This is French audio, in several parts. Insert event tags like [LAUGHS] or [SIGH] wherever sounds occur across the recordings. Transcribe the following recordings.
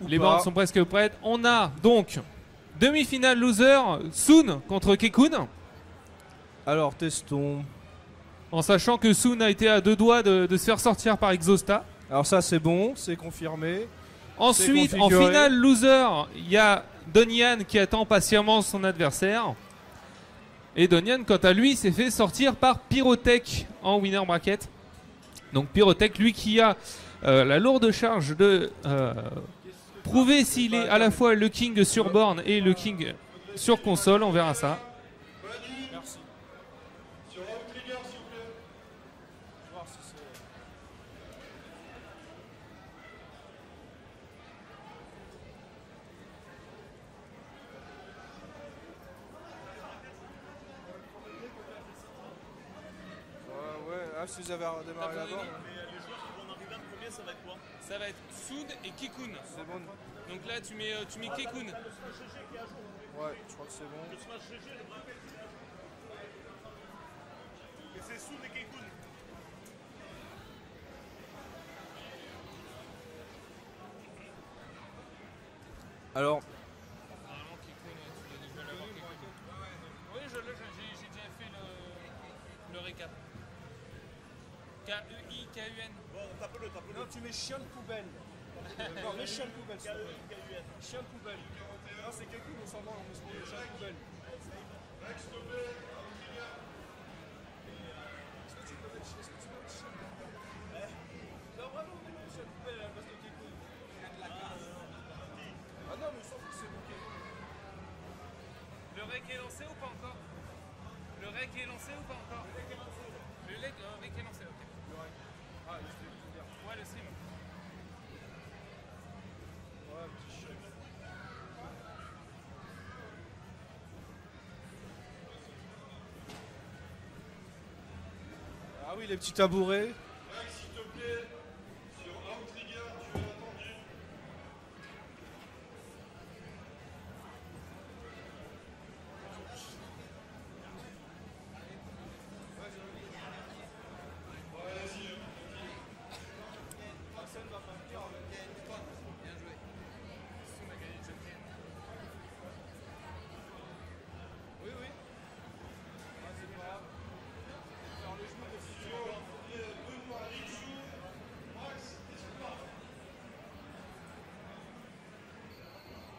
Ou Les pas. bandes sont presque prêtes. On a donc demi-finale loser, Soon contre Kekun. Alors, testons. En sachant que Soon a été à deux doigts de, de se faire sortir par Exhausta. Alors, ça, c'est bon, c'est confirmé. Ensuite, en finale loser, il y a Donian qui attend patiemment son adversaire. Et Donian, quant à lui, s'est fait sortir par Pyrotech en winner bracket. Donc Pyrotech, lui qui a euh, la lourde charge de euh, prouver s'il est à la fois le king sur borne et le king sur console, on verra ça. Merci. Sur Outrigger, s'il vous plaît. Je vais voir si c'est. Ouais, ouais, ah, si vous avez redémarré la borne. Ça va être Soon et Kikun. C'est bon. Donc là, tu mets, tu mets Kikun. Ouais, je crois que c'est bon. Alors, Oui, je l'ai, j'ai j'ai déjà fait le, le récap. K-E-I-K-U-N. non, tu mets chien de poubelle. [LAUGHS] non, mets chien de poubelle. s'il te plaît. Chien de poubelle. Non, c'est quelqu'un, on s'en va, on se met chien de poubelle. Est-ce que tu peux mettre chien- est-ce que tu peux mettre chien de poubelle Non, vraiment, mets le chien de poubelle à la place de Kekou. Ah non, mais on s'en fout, c'est bon. Le rec est lancé ou pas encore? Le rec est lancé ou pas encore? Le rec est lancé. Le le rec est lancé, ok. Ah, je vais tout dire. Ouais, le stream. Ouais, petit chien. Ah oui, les petits tabourets.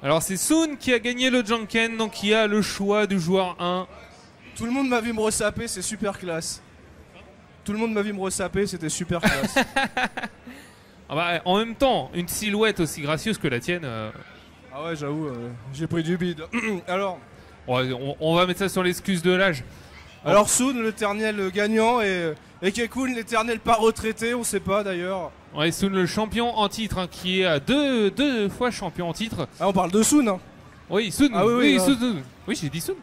Alors c'est Soon qui a gagné le Janken, donc il a le choix du joueur 1. Tout le monde m'a vu me ressaper, c'est super classe. Tout le monde m'a vu me ressaper, c'était super classe. [LAUGHS] Ah bah, en même temps, une silhouette aussi gracieuse que la tienne. euh, ah ouais, j'avoue, euh, j'ai pris du bide. [CLEARS THROAT] Alors, on va mettre ça sur l'excuse de l'âge. alors Soon, l'éternel gagnant, et, et Kekun, l'éternel pas retraité, on sait pas d'ailleurs. Ouais, Soon le champion en titre, hein, qui est à deux, deux fois champion en titre. Ah, on parle de Soon, hein. Oui, Soon. Ah oui, oui. Soon, Soon. Oui, j'ai dit Soon.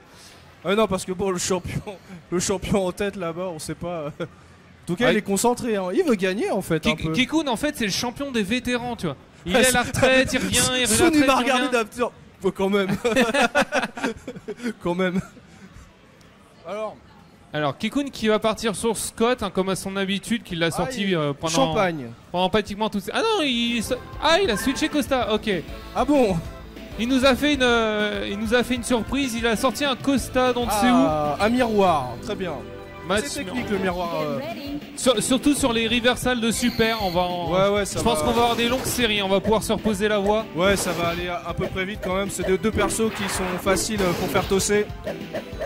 Ah non, parce que bon, le champion, [LAUGHS] le champion en tête là-bas, on sait pas. [LAUGHS] En tout cas, il est concentré, hein. il veut gagner en fait. un Ki- peu. Kikun, en fait, c'est le champion des vétérans, tu vois. Il est à la retraite, il revient, il Soon, revient. il m'a regardé d'abord. Faut quand même. [LAUGHS] quand même. Alors, Alors, Kikun qui va partir sur Scott, hein, comme à son habitude, qu'il l'a sorti il- euh, pendant, champagne. pendant pratiquement tout. Ah non, il, ah, il a switché Costa. Ok. Ah bon Il nous a fait une, euh, il nous a fait une surprise. Il a sorti un Costa, donc c'est où Ah, Un miroir, très bien. C'est technique le miroir. euh. Sur- surtout sur les reversals de super, on va. en- Ouais, ouais, ça Je pense va. qu'on va avoir des longues séries. On va pouvoir se reposer la voix. Ouais, ça va aller à, à peu près vite quand même. C'est deux, deux persos qui sont faciles euh, pour faire tosser.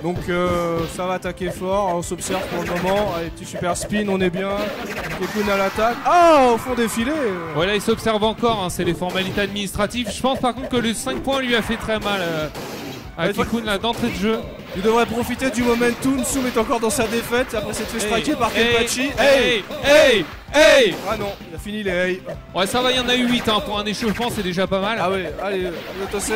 Donc euh, ça va attaquer fort. On s'observe pour le moment. Allez, petit super spin, on est bien. Kekun à l'attaque. Ah, au fond des filets. Voilà, il s'observe encore. hein, c'est les formalités administratives. Je pense par contre que le 5 points lui a fait très mal. euh, à Ouais, Kikun là d'entrée de jeu. Il devrait profiter du momentum. Soum est encore dans sa défaite. Après s'être fait striker par Kenpachi. hey, hey, hey Ah non, il a fini les hey. Ouais, ça va, il y en a eu 8 hein, pour un échauffement, c'est déjà pas mal. Ah ouais, allez, le tossé.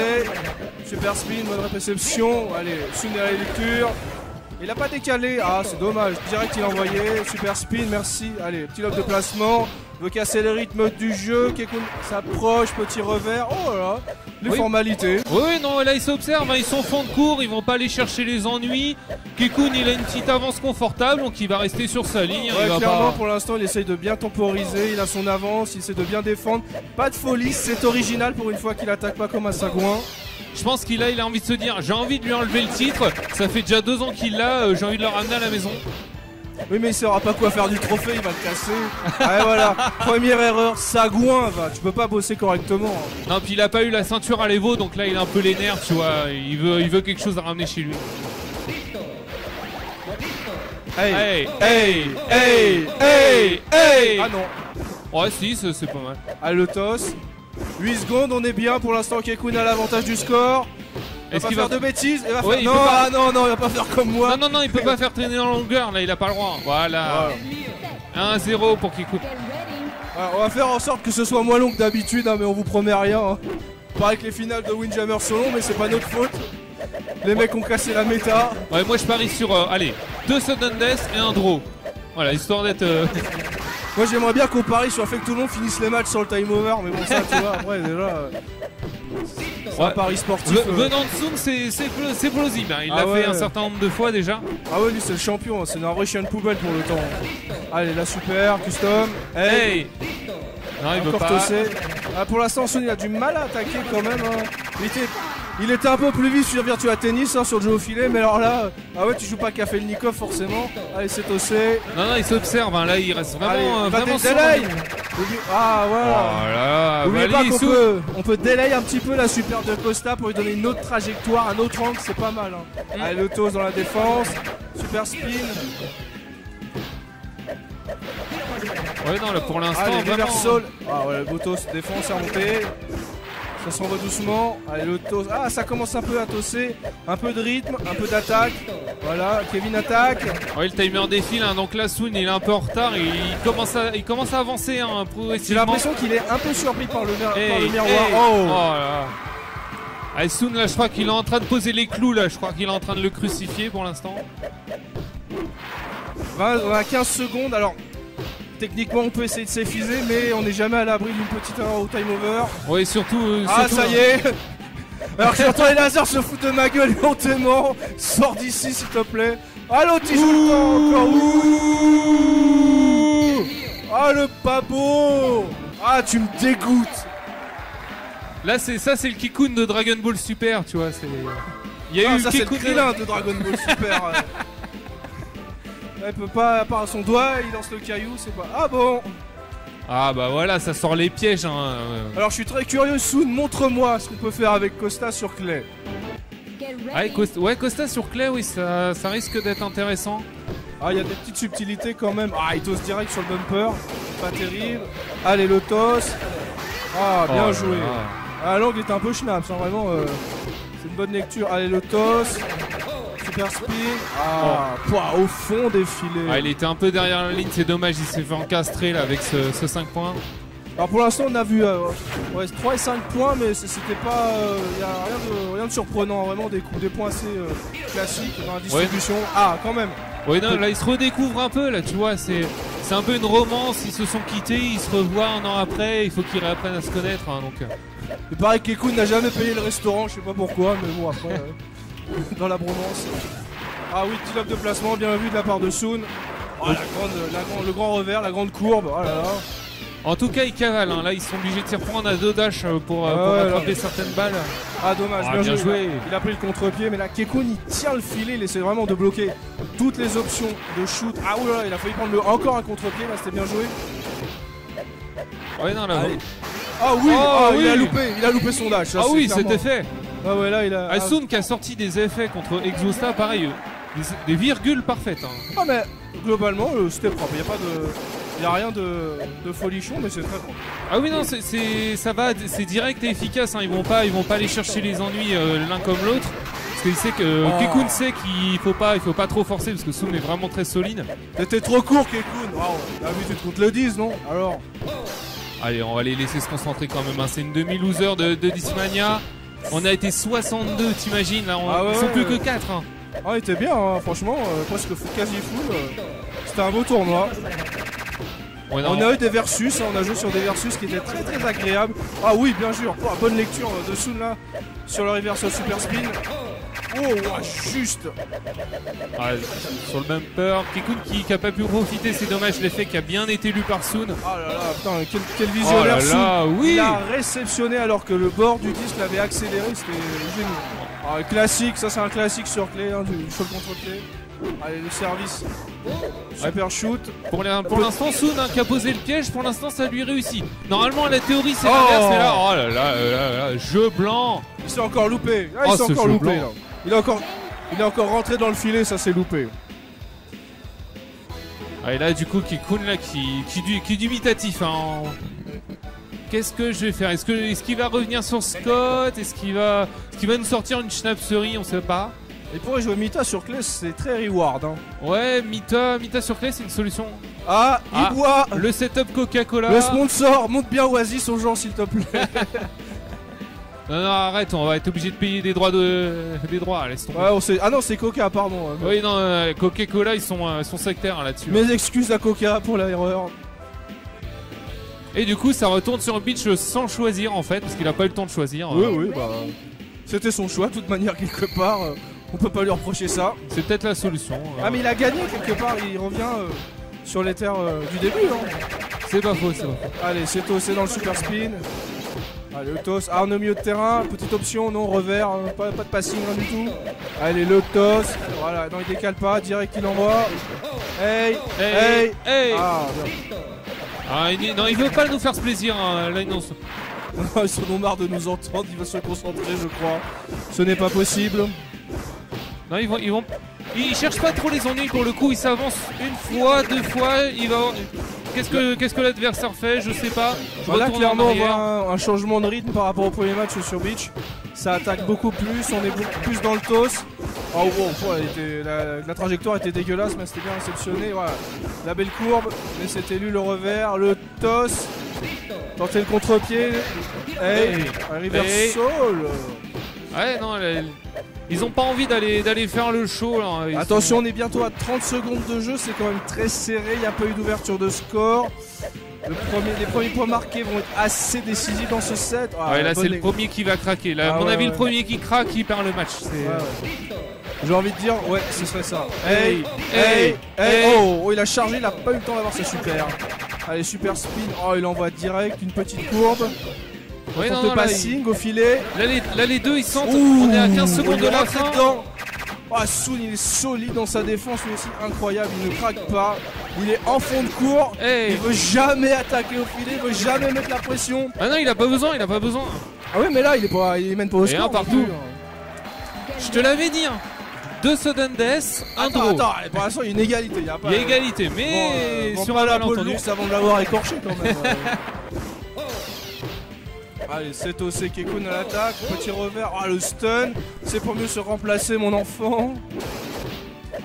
Super spin, bonne réception. Allez, Soum la lecture. Il a pas décalé. Ah, c'est dommage. Direct, il a envoyé. Super spin, merci. Allez, petit lob de placement. Veut casser le rythme du jeu. Kekun s'approche, petit revers. Oh là là, les Oui. formalités. Oui, non, là ils s'observent, hein, ils sont fond de cours, ils vont pas aller chercher les ennuis. Kekun il a une petite avance confortable, donc il va rester sur sa ligne. hein, Ouais, il va clairement, pas... pour l'instant, il essaye de bien temporiser. Il a son avance, il essaie de bien défendre. Pas de folie, c'est original pour une fois qu'il attaque pas comme un sagouin. Je pense qu'il a, il a envie de se dire, j'ai envie de lui enlever le titre. Ça fait déjà deux ans qu'il l'a, euh, j'ai envie de le ramener à la maison. Oui, mais il saura pas quoi faire du trophée, il va le casser. Ah, voilà, première erreur, sagouin, va. Tu peux pas bosser correctement. Non, puis il a pas eu la ceinture à l'Evo, donc là il a un peu les nerfs, tu vois. Il veut, il veut quelque chose à ramener chez lui. Hey, Hey, hey, hey, hey, hey. Ah non, Ouais, si, c'est c'est pas mal. à le toss. 8 secondes, on est bien. Pour l'instant, Kekun a l'avantage du score. Il va qu'il faire va de bêtises. Il va Ouais, faire... il Non, pas- ah non, non, il va pas faire comme moi. Non, non, non, il peut pas faire traîner en longueur, là il a pas le droit. Voilà. Voilà. 1-0 pour Kekun. On va faire en sorte que ce soit moins long que d'habitude, hein, mais on vous promet rien. Hein. Pareil que les finales de Windjammer sont longs, mais c'est pas notre faute. Les mecs ont cassé la méta. Ouais, moi je parie sur, euh, allez, deux sudden death et un draw. Voilà, histoire d'être. euh, Moi j'aimerais bien qu'on parie sur le fait que tout le monde finisse les matchs sur le time over, mais bon ça tu vois, après déjà... euh, C'est un Ouais. pari sportif. Ve- euh. Venant de Soon, c'est c'est pla- c'est plausible. hein. Il Ah l'a ouais. fait un certain nombre de fois déjà. Ah ouais lui c'est le champion, hein. c'est un vrai chien de poubelle pour le temps. Allez la super, custom. Hey, Hey Non, il veut pas. Ah, pour l'instant Son il a du mal à attaquer quand même. hein. Il, était, il était un peu plus vite sur Virtua Tennis, hein, sur le jeu au filet, mais alors là... Ah ouais tu joues pas Kafelnikov forcément. Allez c'est tossé. Non, non, il s'observe. hein. Là, il reste vraiment. Allez, euh, vraiment délai. Ah Oh voilà. là là, N'oubliez pas qu'on peut, on peut délayer un petit peu la super de Costa pour lui donner une autre trajectoire, un autre angle, c'est pas mal. hein. Mm. Allez, le toss dans la défense, super spin. Ouais, non, là, pour l'instant, vraiment. Ah ouais, le beau toss, défense, c'est remonté. Ça s'en va doucement. Allez, le toss. Ah, ça commence un peu à tosser. Un peu de rythme, un peu d'attaque. Voilà, Kevin attaque. Ouais, le timer défile. hein. Donc là, Soon, il est un peu en retard. Et il commence à, il commence à avancer hein, J'ai progressivement. l'impression qu'il est un peu surpris par le, par miroir. hey. Oh. là là. Ah, Soon, là, je crois qu'il est en train de poser les clous. Là, je crois qu'il est en train de le crucifier pour l'instant. 20, on a 15 secondes. Alors, techniquement, on peut essayer de s'effiser, mais on n'est jamais à l'abri d'une petite erreur au time over. Ouais, surtout. euh, Ah, surtout, ça y est [LAUGHS] Alors j'entends les lasers se foutent de ma gueule [LAUGHS] lentement. Sors d'ici, s'il te plaît. Ah, l'autre, il joue le temps encore. Ouh. Ah, le pas beau Ah, tu me dégoûtes Là, c'est ça, c'est le Kikun de Dragon Ball Super, tu vois. C'est. Il y a Ah, eu ça, c'est le Kikun. De Dragon Ball Super. [LAUGHS] il peut pas, à part son doigt, il lance le caillou, c'est pas... Ah bon Ah bah voilà, ça sort les pièges. Hein. Alors, je suis très curieux, Soon, montre-moi ce qu'on peut faire avec Costa sur Clay. Ah, Costa, ouais, Costa sur Clay, oui, ça, ça risque d'être intéressant. Ah, il y a des petites subtilités quand même. Ah, il tosse direct sur le bumper. Pas terrible. Allez, le toss. Ah, bien Oh joué. Ah, l'angle est un peu schnaps, hein, vraiment. euh, c'est une bonne lecture. Allez, le toss. Super spin. Ah, pouah, au fond des filets. Ah, il était un peu derrière la ligne, c'est dommage, il s'est fait encastrer là avec ce, ce 5 points. Alors pour l'instant, on a vu euh, ouais, 3 et 5 points, mais c'était pas. Il y a rien de, rien de surprenant, vraiment des coups, des points assez euh, classiques dans la distribution. Ah, quand même. Ouais, non, là il se redécouvre un peu, là tu vois, c'est c'est un peu une romance, ils se sont quittés, ils se revoient un an après, il faut qu'ils réapprennent à se connaître. hein, donc, euh. Il paraît que n'a jamais payé le restaurant, je sais pas pourquoi, mais bon, après, euh, dans la bromance. Ah oui, petit lob de placement, bien vu de la part de Soon. Oh, la grande, la grande- le grand revers, la grande courbe, oh là là. En tout cas, ils cavalent, hein, là ils sont obligés de s'y reprendre à deux dash euh, pour, euh, Ah pour ouais, attraper là. certaines balles. Ah dommage, Ah, bien, bien joué. joué. Il a pris le contre-pied, mais là Kekun il tient le filet, il essaie vraiment de bloquer toutes les options de shoot. Ah oula, il a failli prendre le- encore un contre-pied, là c'était bien joué. Ouais, non, là. Allez. Ah oui, Oh, ah, il a loupé, il a loupé son dash. Ah oui, c'était fait. Ah ouais, là il a. Asun qui a sorti des effets contre Exosta, pareil, euh, des, des virgules parfaites. hein. Ah mais globalement euh, c'était propre, il n'y a pas de. Il a rien de, de folichon, mais c'est très propre. Ah oui non c'est ça va c'est direct et efficace hein. ils vont pas ils vont pas aller chercher les ennuis euh, l'un comme l'autre parce qu'il sait que Oh. Kekun sait qu'il faut pas il faut pas trop forcer parce que Soon est vraiment très solide. T'étais trop court, Kekun. Waouh, d'habitude qu'on te le dise, non? Alors? Allez on va les laisser se concentrer quand même hein. c'est une demi loser de, de Discmania. On a été 62 t'imagines là on, Ah ouais, ils sont plus que 4 hein. Ah, il était bien, hein, franchement, euh, presque quasi full. euh, C'était un beau tournoi. On a eu des versus, hein, on a joué sur des versus qui étaient très très agréables. Ah oui, bien sûr, Oh, bonne lecture euh, de Soon là, sur le reversal super spin. Oh, ouah, juste Ah, sur le bumper, Kikun qui n'a pas pu profiter, c'est dommage l'effet qui a bien été lu par Soon. Ah là là, putain, quel, quel Oh visionnaire là Soon. là, oui Il a réceptionné alors que le bord du disque l'avait accéléré, c'était génial. Ah, classique, ça c'est un classique sur clé, hein, du shot contre clé. Allez, le service. Super shoot. Pour l'in- pour l'instant, Soon hein, qui a posé le piège, pour l'instant ça lui réussit. Normalement, la théorie c'est Oh. l'inverse, là, oh là là, là, là, jeu blanc. Il s'est encore loupé. Ah, il Oh, s'est encore loupé là. Il est encore, il est encore rentré dans le filet, ça s'est loupé. Ah, et là, du coup, Kikun là qui, qui, qui est dubitatif. Hein. Qu'est-ce que je vais faire? Est-ce qu'il va revenir sur Scott? Est-ce qu'il va, est-ce qu'il va nous sortir une schnapserie? On sait pas. Et pour jouer Mita sur clé, c'est très reward. Hein. Ouais, Mita, Mita sur clé, c'est une solution. Ah, il Ah. boit Le setup Coca-Cola. Le sponsor, monte bien Oasis aux gens s'il te plaît. [LAUGHS] Non, non, arrête, on va être obligé de payer des droits de, des droits. Laisse tomber. Ouais, on sait. Ah non, c'est Coca, pardon. Oui, non, euh, Coca-Cola, ils sont, euh, sont sectaires hein, là-dessus. Mes excuses à Coca pour l'erreur. Et du coup, ça retourne sur un pitch sans choisir en fait, parce qu'il a pas eu le temps de choisir. Oui, Euh, oui, bah. C'était son choix, de toute manière, quelque part. On peut pas lui reprocher ça. C'est peut-être la solution. euh. Ah, mais il a gagné quelque part, il revient euh, sur les terres euh, du début. Hein. C'est pas faux, c'est faux. Allez, c'est tossé dans le super spin. Allez, le toss. Est au milieu de terrain. Petite option, non, revers. euh, Pas, pas de passing, rien du tout. Allez, le toss. Voilà, non, il décale pas. Direct, il envoie. Hey, Hey, hey. hey. Ah, bien. Ah, il- non, il veut pas nous faire ce plaisir. hein, Là, non. [LAUGHS] Ils sont ont marre de nous entendre. Il va se concentrer, je crois. Ce n'est pas possible. Non, ils vont, ils vont. Ils cherchent pas trop les ennuis pour le coup. Ils s'avancent une fois, deux fois. Il va. Qu'est-ce que, qu'est-ce que l'adversaire fait Je sais pas. Je en clairement, on voit un, un changement de rythme par rapport au premier match sur Beach. Ça attaque beaucoup plus, on est beaucoup plus dans le toss. Oh, wow, était- la, la trajectoire était dégueulasse, mais c'était bien réceptionné. Voilà. La belle courbe, mais c'était lui le revers, le toss. Tenter le contre-pied. Hey, Hey. un reversal. Ouais, non, elle- elle- ils ont pas envie d'aller, d'aller faire le show. Là. Ils Attention, on est bientôt à 30 secondes de jeu, c'est quand même très serré, il n'y a pas eu d'ouverture de score. Le premier, les premiers points marqués vont être assez décisifs dans ce set. Ah, Ouais, là, c'est le premier qui va craquer. Là, à Ah mon ouais, avis, ouais. le premier qui craque, il perd le match. C'est-. J'ai envie de dire, ouais, ce serait ça. Hey, Hey, hey, oh, oh, il a chargé, il a pas eu le temps d'avoir sa super. Allez, super spin. Oh, il envoie direct une petite courbe. Ouais, Tente non, le non, là, passing au filet. il- là, les, là, les deux, ils sentent. Ouh, on est à 15 secondes de la fin. Oh, Soon, il est solide dans sa défense, lui aussi incroyable. Il ne craque pas. Il est en fond de cours. Hey. Il veut jamais attaquer au filet, il veut jamais mettre la pression. Ah non, il a pas besoin, il a pas besoin. Ah oui, mais là, il est pas, il mène pas au Et score. un partout. hein. Je te l'avais dit. Hein. Deux sudden death, un Attends, draw. attends, pour l'instant, il y a une égalité. Il y a pas. Il y a égalité, mais Bon, euh, sur un malentendu. avant de l'avoir écorché quand même. [LAUGHS] Allez, Seto Sekekun à l'attaque, petit revers, ah le stun, c'est pour mieux se remplacer mon enfant.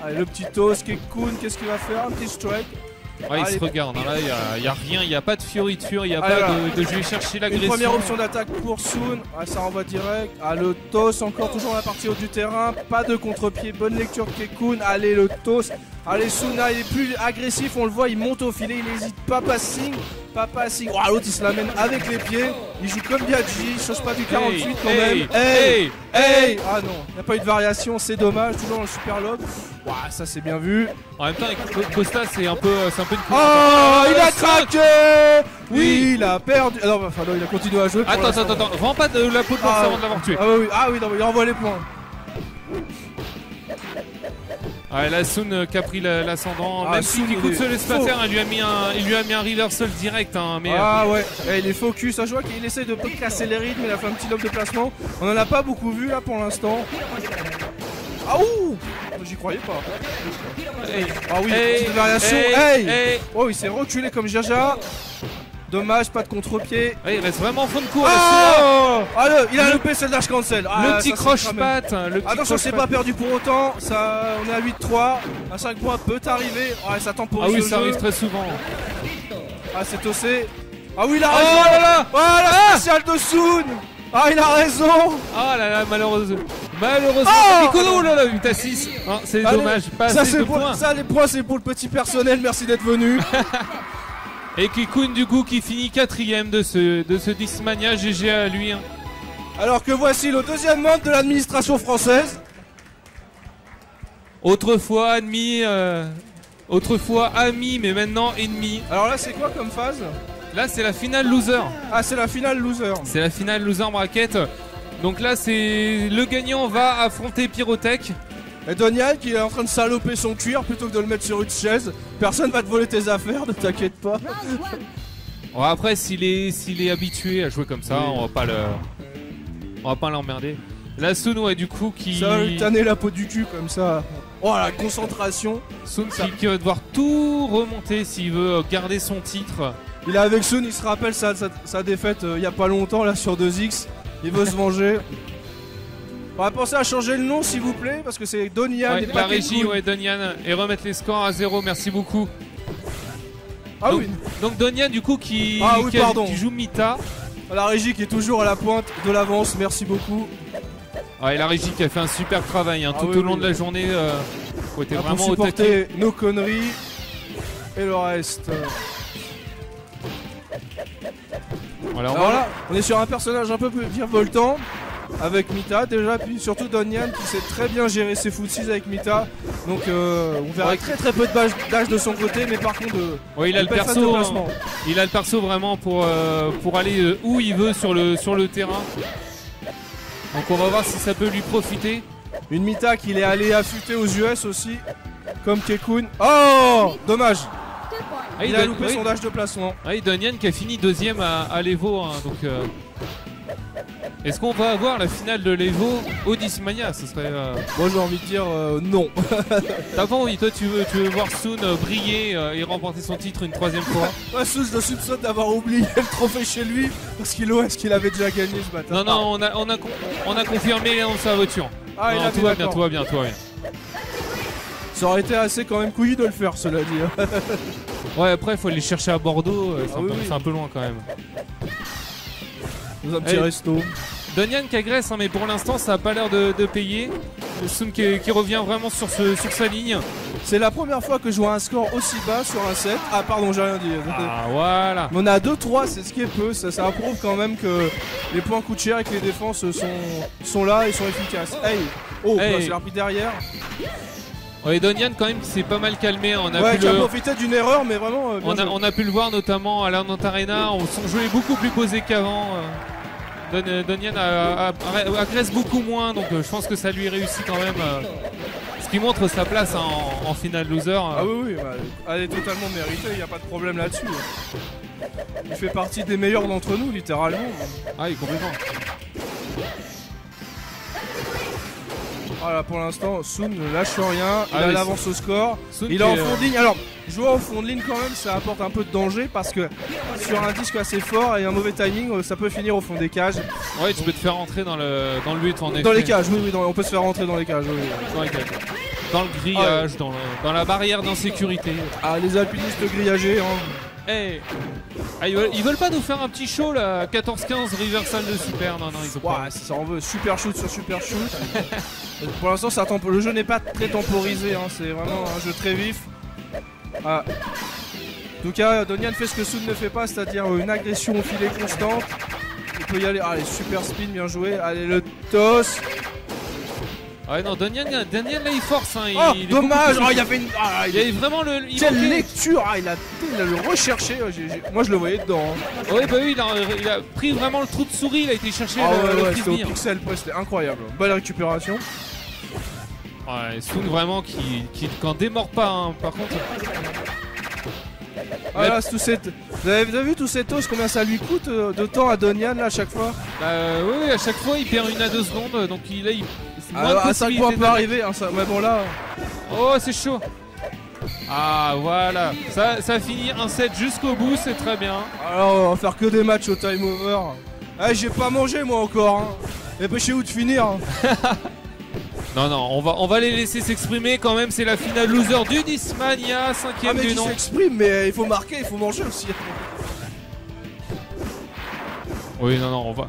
Allez, le petit toast, Kekun, qu'est-ce qu'il va faire Un petit strike. Ouais, il se regarde, hein, là il y a, rien, il y a pas de fioriture, il y a Allez, pas là. de, de je vais chercher Une l'agression. première option d'attaque pour Soon, ah, ça renvoie direct. Ah le toast, encore toujours la partie haute du terrain, pas de contre-pied, bonne lecture de Kekun. Allez le toast, allez Suna il est plus agressif, on le voit, il monte au filet, il hésite pas passing, pas passing. Oh l'autre il se l'amène avec les pieds, il joue comme Biaggi, il change pas du 48 quand même. hey, Hey Ah non, il n'y a pas eu de variation, c'est dommage, toujours dans le super. Ouah, ça c'est bien vu. En même temps, avec Costa, c'est un peu, c'est un peu une. Oh, il a le craqué Oui. il a perdu. Ah non, enfin non, il a continué à jouer. Attends, attends, attends, vends pas de la peau de Ah, avant de l'avoir tué. Ah oui, oui, ah oui, non, mais il renvoie les points. Ouais, la Sun euh, qui a pris la- l'ascendant. Ah, Même si se laisse pas faire, il lui a mis un, il lui a mis un reversal direct, hein, mais. Ah ouais, Eh, il est focus. Ah, je vois qu'il essaie de casser les rythmes. Il a fait un petit lob de placement. On en a pas beaucoup vu là pour l'instant. Ah ouh J'y croyais pas. euh, hey, Ah oui, hey, petite variation. hey, Hey, hey. Oh, il s'est reculé comme Jaja. Dommage, pas de contre-pied. Ouais, il reste vraiment en fond de cours. Oh Ah, le- il a Le- loupé celle dash cancel. Ah, le petit croche-patte. hein, Attention, c'est pas perdu pour autant. Ça, on est à 8-3. À 5 points peut arriver. Ouais, ça Ah temporise oui, le ça jeu. arrive très souvent. Ah, c'est tossé. Ah oui, il a Oh raison. là là Ah, la spéciale de Soon. Ah, il a raison. Ah là là, malheureusement. Malheureusement, Oh oh là là, 8 à 6. Hein, c'est dommage, pas ça, assez c'est de pour- points. ça, les points, c'est pour le petit personnel. Merci d'être venu. [LAUGHS] Et Kikun, du coup, qui finit quatrième de ce, de ce Discmania. GG à lui. hein. Alors que voici le deuxième membre de l'administration française. Autrefois admis, euh, autrefois ami, mais maintenant ennemi. Alors là, c'est quoi comme phase? Là, c'est la finale loser. Ah, c'est la finale loser. C'est la finale loser bracket. Donc là, c'est le gagnant va affronter Pyrotech. Et Donial qui est en train de saloper son cuir plutôt que de le mettre sur une chaise. Personne va te voler tes affaires, ne t'inquiète pas. Bon, après, s'il est, s'il est habitué à jouer comme ça, on va pas le, on va pas l'emmerder. La Sun, ouais, du coup, qui, Ça va lui tanner la peau du cul comme ça. Oh la concentration. Sun ça- qui, qui va devoir tout remonter s'il veut garder son titre. Il est avec Sun, il se rappelle sa, sa- sa défaite euh, il y a pas longtemps là sur 2X. Il veut se venger. [LAUGHS] On va penser à changer le nom s'il vous plaît parce que c'est Donian Ouais, et la pas régie, Kenkoun. ouais, Donian, et remettre les scores à zéro. Merci beaucoup. Ah Donc, oui, Donc Donian, du coup, qui, Ah oui, qui a- pardon. qui joue Mita. la régie qui est toujours à la pointe de l'avance, merci beaucoup. Ouais, la régie qui a fait un super travail hein, Ah tout oui, au long oui. de la journée. Euh, vraiment pour au taquet. supporter nos conneries et le reste. euh. Voilà, on Alors va- là, on est sur un personnage un peu plus virevoltant avec Mita déjà, puis surtout Donian qui sait très bien gérer ses footsies avec Mita. Donc euh, on verra Ouais. très très peu de d'âge de son côté, mais par contre, euh, Ouais, il a le perso. hein. Il a le perso vraiment pour, euh, pour aller euh, où il veut sur le, sur le terrain. Donc on va voir si ça peut lui profiter. Une Mita qu'il est allé affûter aux US aussi, comme Kekun. Oh Dommage Ah, Il a loupé oui. son âge de placement. Ah, et Donian qui a fini deuxième à, à l'Evo. hein, donc, euh, est-ce qu'on va avoir la finale de l'Evo au Discmania Ce serait. euh, Moi j'ai envie de dire euh, non. [LAUGHS] T'as pas envie, toi tu veux, tu veux voir Soon euh, briller euh, et remporter son titre une troisième fois? Moi Sous, je le soupçonne d'avoir oublié le trophée chez lui, parce qu'il est qu'il avait déjà gagné ce matin. Non, non, on a, on a, on a confirmé dans sa voiture. Ah, il a tout va bien, tout va bien, tout va bien. Ça aurait été assez quand même couillu de le faire, cela dit. hein. Ouais, après, il faut aller chercher à Bordeaux, c'est Ah un, oui, peu- oui. c'est un peu loin quand même. Dans un petit resto. Donian qui agresse, hein, mais pour l'instant, ça a pas l'air de, de payer. Soon qui, qui revient vraiment sur, ce, sur sa ligne. C'est la première fois que je vois un score aussi bas sur un set. Ah pardon, j'ai rien dit. Ah, voilà. Mais on a 2-3, c'est ce qui est peu. Ça, ça approuve quand même que les points coûtent cher et que les défenses sont, sont là et sont efficaces. Hey Oh, Hey. bah, c'est l'arbitre derrière. Ouais, Donian, quand même, qui s'est pas mal calmé. On a, ouais, pu qui a le, profité d'une erreur, mais vraiment. euh, on, a, on a pu le voir notamment à l'Arnott Arena. On sont joués beaucoup plus posés qu'avant. euh. Don- euh, Donian agresse beaucoup moins, donc je pense que ça lui réussit quand même. ce qui montre sa place hein, en, en finale loser. Ah oui, oui, bah, elle est totalement méritée, il n'y a pas de problème là-dessus. Il fait partie des meilleurs d'entre nous, littéralement. Ah oui, complètement. Voilà, pour l'instant, Soon ne lâche rien, il Ah a oui, l'avance au score. Soon Il est en fond euh, de ligne. Alors, jouer en fond de ligne quand même, ça apporte un peu de danger parce que sur un disque assez fort et un mauvais timing, euh, ça peut finir au fond des cages. Ouais, tu peux te faire rentrer dans le, dans le but en effet. Dans les cages, oui, oui, dans- on peut se faire rentrer dans les cages. oui, oui. Dans, les cages. Dans le grillage, dans, le- dans la barrière d'insécurité. Ah, les alpinistes grillagés, hein. Eh ah, ils, veulent, pas nous faire un petit show là 14-15 reversal de super Non, non, ils ont pas. Ça en veut super shoot sur super shoot. [LAUGHS] Pour l'instant, le jeu n'est pas très temporisé, hein, c'est vraiment un jeu très vif. Ah. En tout cas, Donian fait ce que Soud ne fait pas, c'est-à-dire une agression au filet constante. Il peut y aller. Allez, super spin, bien joué. Allez, le toss. Ah Ouais, non, Daniel, Daniel là il force. Hein, il- Oh, il est dommage Oh, il y avait une. Ah, Il y avait vraiment le. il Quelle manquait- lecture ah, il, a, il a le recherché. Moi, je le voyais dedans. hein. Ouais, bah oui, il a, il a pris vraiment le trou de souris, il a été chercher Ah le, ouais, ouais, c'était au frisbee, pixel près, c'était incroyable. Belle récupération. Ouais, Soon vraiment qui, qui quand démord pas, hein, par contre. Ah là, c'est tout cette... vous, avez, vu tous ces toss, combien ça lui coûte euh, de temps à Donian là à chaque fois? Bah euh, oui, à chaque fois il perd une à deux secondes, donc il, là il. de Ah, À 5 possibilités points peut arriver, hein, ça... mais bon là. Oh, c'est chaud. Ah, voilà. Ça, ça finit un set jusqu'au bout, c'est très bien. Alors on va faire que des matchs au time over. Eh, j'ai pas mangé moi encore. Hein. Dépêchez-vous de finir. hein. [LAUGHS] Non, non, on va, on va les laisser s'exprimer quand même. C'est la finale loser du Dismania, Ah, cinquième mais du nom. s'exprime, mais il faut marquer, il faut manger aussi. Oui, non, non, on va.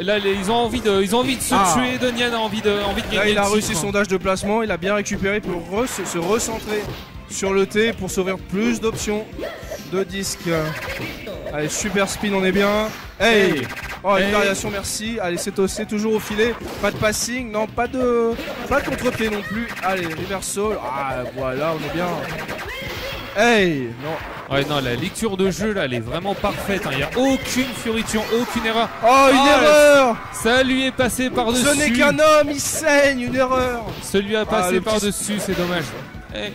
Là, les- ils ont envie de, ils ont envie de se Ah. tuer. Donian a envie de, envie de gagner. Là, il a réussi son dash de placement, il a bien récupéré pour re- se se recentrer sur le T pour s'ouvrir plus d'options de disques. Allez, super spin, on est bien. Hey, Hey. Oh, une Hey. variation, merci. Allez, c'est tossé, toujours au filet. Pas de passing, non, pas de, pas de contre-pied non plus. Allez, reversal. Ah, voilà, on est bien. Hey, non. Ouais, non, la lecture de jeu là, elle est vraiment parfaite. hein. Il n'y a aucune fioriture, aucune erreur. Oh, une Ah, erreur Ça lui est passé par-dessus. Ce n'est qu'un homme, il saigne, une erreur Celui a passé petit- par-dessus, c'est dommage. Eh.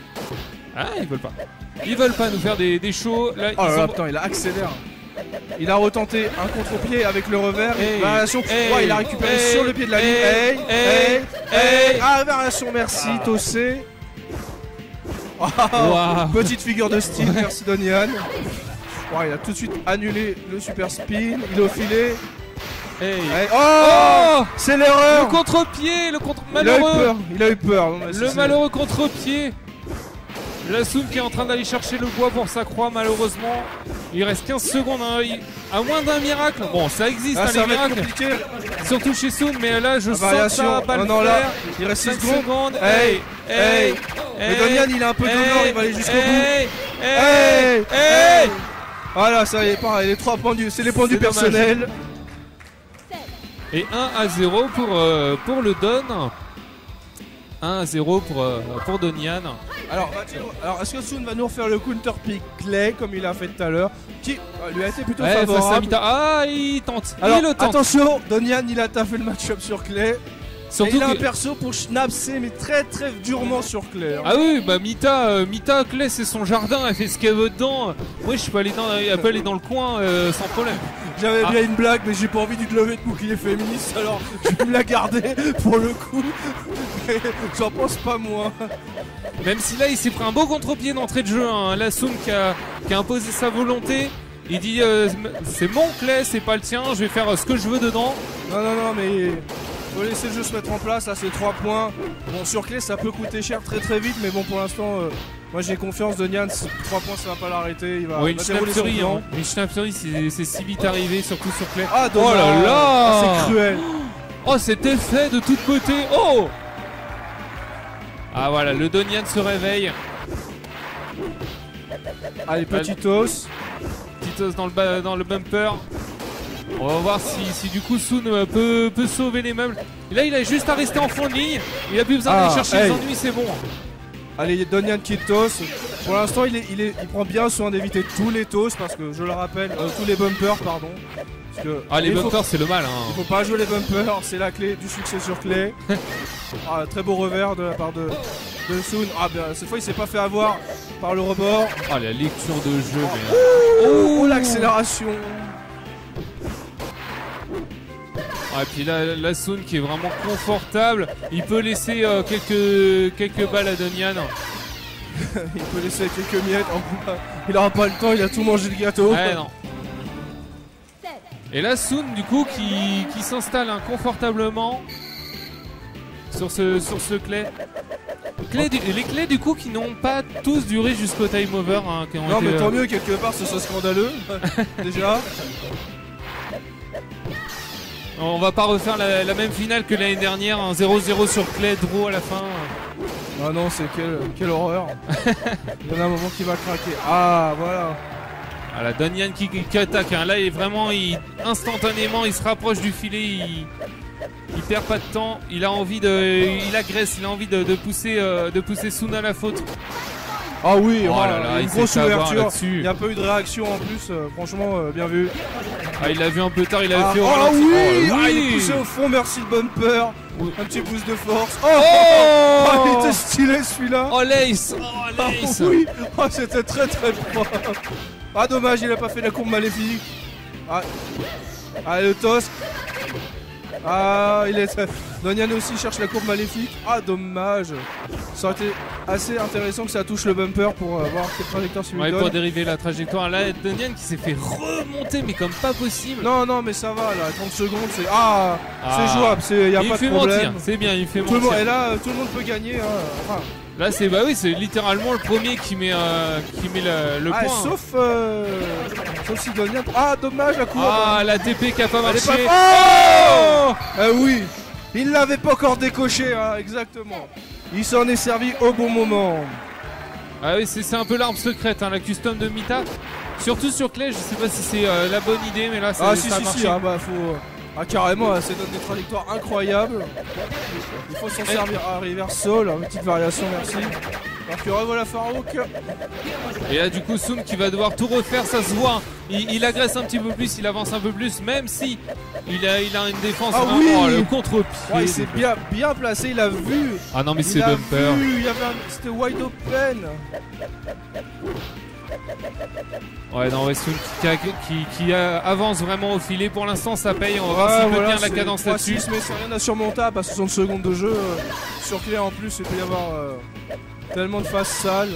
Ah, ils veulent pas. Ils veulent pas nous faire des, des shows. Là, Oh là là, putain, il a accéléré. Il a retenté un contre-pied avec le revers. Hey, variation. hey, Ouais, il a récupéré hey, sur le pied de la ligne. hey, Hey, hey. Ah, variation, merci, Tossé. [LAUGHS] Oh. Petite figure de style, merci Donian. Il a tout de suite annulé le super spin. Il est au filet. Hey. Hey, Oh, Oh C'est Le l'erreur contre-pied, le contre Il a eu malheureux. peur. Il a eu peur. Non, Le malheureux contre-pied. La soupe qui est en train d'aller chercher le bois pour sa croix, malheureusement. Il reste 15 secondes, hein, à moins d'un miracle. Bon, ça existe, Ah, hein, ça les va être miracles. compliqué. Surtout chez Soon, mais là, je sens ça pas non, non, là, il reste 6 5 secondes. secondes. Hey, Hey, hey. hey, Mais il a un peu de l'honneur, il va aller jusqu'au bout. Hey, Hey, hey, hey. Voilà, ça y est, pareil, les trois points du, c'est les points du C'est dommage. personnel. Et 1 à 0 pour, euh, pour le Don. 1 à 0 pour, euh, pour Donian. Alors, alors est-ce que Soon va nous refaire le counter pick Clay comme il a fait tout à l'heure, qui euh, lui a été plutôt Ouais, favorable. Ah, il tente. Alors, il le tente. attention, Donian, il a taffé le match-up sur Clay. Surtout il a un que- perso pour schnapser, mais très très durement sur Clay. hein. Ah oui, bah Mita, euh, Mita, Clay, c'est son jardin, elle fait ce qu'elle veut dedans. Moi, je peux aller dans, elle peut aller dans le coin euh, sans problème. J'avais ah. bien une blague, mais j'ai pas envie du lever de bouclier féministe, alors je vais me la garder pour le coup. Mais J'en pense pas moins. Même si là, il s'est pris un beau contre-pied d'entrée de jeu. Hein. Lassoum qui a, qui a imposé sa volonté. Il dit euh, c'est mon Clay, c'est pas le tien, je vais faire euh, ce que je veux dedans. Non, non, non, mais faut laisser le jeu se mettre en place. Là, c'est 3 points. Bon, sur clé, ça peut coûter cher très très vite, mais bon, pour l'instant, euh, moi j'ai confiance de Nian. 3 points, ça va pas l'arrêter. Il va, Ouais, une plan. hein. Une c'est c'est si vite arrivé, surtout sur Clay. Ah, Oh là là Ah, C'est cruel. Oh, cet effet de toute beauté Oh Ah voilà, le Donian se réveille. Allez, petit os. Petite os dans le, dans le bumper. On va voir si, si du coup Soon euh, peut, peut sauver les meubles. Et là, il a juste à rester en fond de ligne. Il a plus besoin d'aller Ah, chercher hey. les ennuis, c'est bon. Allez, Donian qui toss. Pour l'instant, il, est, il, est, il prend bien soin d'éviter tous les toss parce que je le rappelle, euh, tous les bumpers, pardon. Parce que Ah, les il bumpers, c'est le mal. Il Hein. faut pas jouer les bumpers, c'est la clé du succès sur clé. [LAUGHS] Ah, très beau revers de la part de, de Soon. Ah, ben, cette fois, il s'est pas fait avoir par le rebord. Ah, la lecture de jeu. mais- Oh, l'accélération. Ah, et puis là, la qui est vraiment confortable. Il peut laisser euh, quelques, quelques balles à Donian. [LAUGHS] Il peut laisser quelques miettes. En il aura pas le temps, il a tout mangé le gâteau. Ouais, non. Et là, Soon, du coup, qui, qui s'installe inconfortablement sur ce, sur ce clé. Clé du- les clés, du coup, qui n'ont pas tous duré jusqu'au time over. hein, qui ont Non, été, mais euh, tant mieux, quelque part, ce soit scandaleux. [LAUGHS] Déjà. On va pas refaire la, la même finale que l'année dernière, un 0-0 sur clé, draw à la fin. Ah non, c'est quelle, quelle horreur. [LAUGHS] Il y en a un moment qui va craquer. Ah, voilà. Voilà, Donian qui, qui attaque. hein. Là, il est vraiment, il, instantanément, il se rapproche du filet. Il, il perd pas de temps. Il a envie de, il agresse. Il a envie de, de pousser, euh, de pousser Soon à la faute. Ah oui, Oh oh là là, une grosse ouverture. Il n'y a pas eu de réaction en plus. euh, franchement, euh, bien vu. Ah, il l'a vu un peu tard. Il a Ah, fait au oh ralenti. oui, Oh, Ah, il est oui. poussé au fond, merci le bumper. Oui. Un petit boost de force. Oh, Oh [LAUGHS] Ah, il était stylé celui-là. Oh l'ace Oh Ah, l'ace oui, oh, c'était très très propre. Ah dommage, il a pas fait la courbe maléfique. Ah, ah le toss. Ah, il est. Donian aussi cherche la courbe maléfique. Ah dommage. Ça aurait été assez intéressant que ça touche le bumper pour euh, voir quelle trajectoire lui Ouais, pour dériver la trajectoire. Là, Donian qui s'est fait remonter, mais comme pas possible. Non, non, mais ça va là, 30 secondes, c'est. Ah, Ah. c'est jouable, c'est y a il pas de problème. mentir. C'est bien, il fait Tout le monde, mentir. et là, tout le monde peut gagner. hein. Enfin, Là, c'est bah oui, c'est littéralement le premier qui met, euh, qui met le, le Ah, point. sauf, euh, sauf Donian. Ah, dommage, la cour. Ah, la TP qui a pas marché. pas- Oh Ah oui, il l'avait pas encore décoché, hein, exactement. Il s'en est servi au bon moment. Ah oui, c'est un peu l'arme secrète, hein, la custom de Mita. Surtout sur Clay, je sais pas si c'est euh, la bonne idée, mais là, ça, Ah si ça a marché. si, ah bah faut... Ah carrément, là, c'est donne des trajectoires incroyables. Il faut s'en servir. Ah, reverse soul, une petite variation, merci. Alors que revoilà Farouk. Et là, du coup, Soon qui va devoir tout refaire, ça se voit. Il, il agresse un petit peu plus, il avance un peu plus, même si il a, il a une défense Ah oui oh, le contre-pied. Ouais, il s'est bien, bien placé, il a vu. Ah non, mais c'est bumper. vu, il y avait un- C'était wide open. Ouais, non, Soon qui, qui- qui a- avance vraiment au filet. Pour l'instant, ça paye. On va voir Ouais, s'il peut voilà, tenir la cadence 3-6, là-dessus. mais c'est rien d'insurmontable à 60 secondes de jeu. euh, Sur clé en plus, il peut y avoir euh, tellement de phases sales.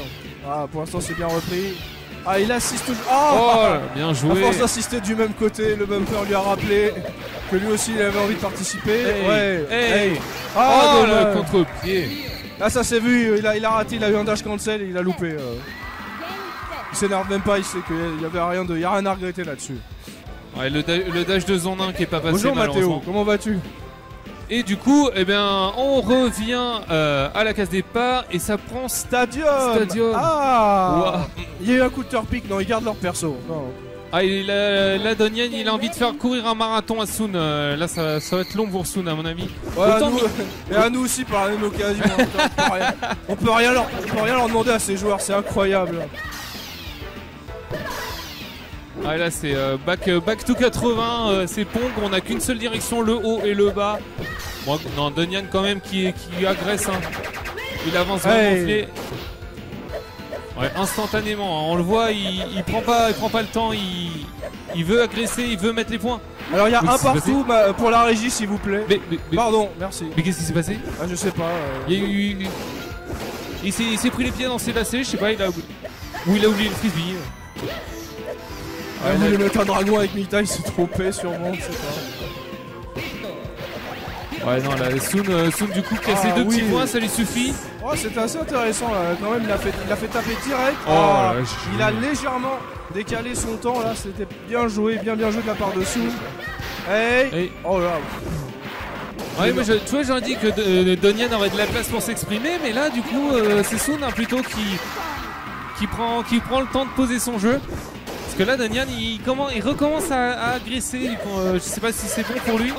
Ah, pour l'instant, c'est bien repris. Ah, il assiste toujours. Oh, Oh, bien À joué. force d'assister du même côté, le bumper lui a rappelé que lui aussi il avait envie de participer. Hey, ouais. hey. Ah, Oh, dommage. le contre-pied. Là, ça s'est vu, il a, il a raté, il a eu un dash cancel et il a loupé. euh. Il s'énerve même pas, il sait qu'il y avait rien de, il y a rien à regretter là-dessus. Ouais, le, da- le dash de Zondin qui est pas passé Bonjour Mathéo, comment vas-tu? Et du coup, eh bien, on revient euh, à la case départ et ça prend. Stadium. Stadium. Ah. Il y a eu un coup de turpic, non, ils gardent leur perso. Non. Ah, il a, là, Donian, il a envie de faire courir un marathon à Soon. Euh, là, ça, ça va être long pour Soon, à mon avis. Ouais, à nous, et à nous aussi par la même occasion. on, peut rien, on peut rien leur, on peut rien leur demander à ces joueurs, c'est incroyable. Ah, là, c'est euh, back, euh, back to 80. euh, c'est Pong. On n'a qu'une seule direction, le haut et le bas. Bon, non, Donian, quand même, qui, qui agresse. hein. Il avance vraiment Hey. Ouais, instantanément. hein. On le voit, il, il prend pas, il prend pas le temps. Il, il veut agresser, il veut mettre les points. Alors il y a Oui, un partout ma- pour la régie s'il vous plaît. Mais, mais, mais- Pardon, merci. mais qu'est-ce qui s'est passé? Ah, je sais pas. euh, Il s'est, il s'est pris les pieds dans ses lacets, je sais pas, il a oublié. Ou il a oublié le frisbee. Ah, il voulait mettre un dragon avec Mita, il s'est trompé sûrement, je sais pas. Ouais, non, là, Soon, euh, Soon, du coup, qui a ses Ah, deux oui. petits points, ça lui suffit. Oh, c'était assez intéressant là, quand même, il a fait, il a fait taper direct. Oh, Ah, là, il a légèrement décalé son temps là, c'était bien joué, bien bien joué de la part de Sou. Hey Et- Oh là Ouais, mais je- tu vois, j'aurais dit que euh, Donian aurait de la place pour s'exprimer, mais là, du coup, euh, c'est Soon hein, plutôt qui, qui, prend, qui prend le temps de poser son jeu. Parce que là, Donian, il, recommence à, à agresser. coup, euh, je sais pas si c'est bon pour lui.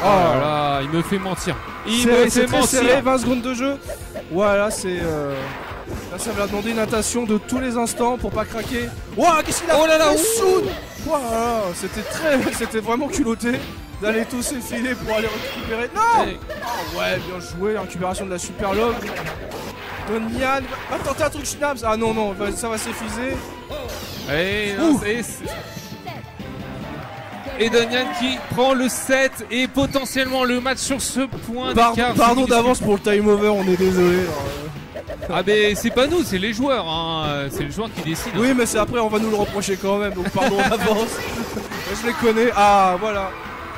Oh là là, il me fait mentir. Il me fait mentir. serré, 20 secondes de jeu. Voilà, c'est. euh, Là, ça va demander une natation de tous les instants pour pas craquer. Ouah, qu'est-ce qu'il a Oh là là, Ouah, C'était très. [LAUGHS] C'était vraiment culotté d'aller tous s'effiler pour aller récupérer. Non Hey. Ah ouais, bien joué, récupération de la super log. Donian va tenter un truc Schnaps. Ah non, non, ça va c'est- c'est- Et Donian qui prend le 7 et potentiellement le match sur ce point pardon C'est- d'avance pour le time over, on est désolé. euh. Ah ben c'est pas nous, c'est les joueurs. hein. C'est le joueur qui décide. hein. Oui, mais c'est après, on va nous le reprocher quand même, donc pardon [LAUGHS] d'avance. Je les connais. Ah, voilà.